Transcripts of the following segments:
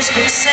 Christmas.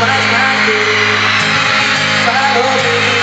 quase do Falou bem.